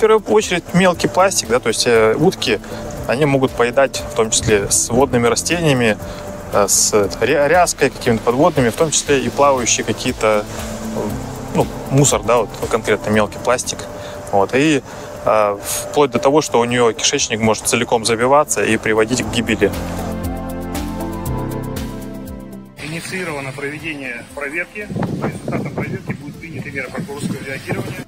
первую очередь мелкий пластик, да, то есть э, утки, они могут поедать в том числе с водными растениями, э, с э, ряской, какими-то подводными, в том числе и плавающие какие-то, ну, мусор, да, вот конкретно мелкий пластик. Вот, и э, вплоть до того, что у нее кишечник может целиком забиваться и приводить к гибели. Инициировано проведение проверки. По результатам проверки будут приняты меры прокурорского реагирования.